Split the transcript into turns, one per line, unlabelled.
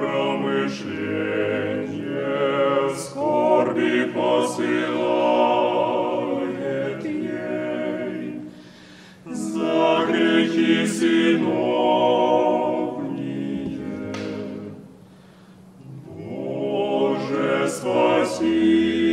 промышление скорби посылает ей. За грехи сыновние, Боже, спаси.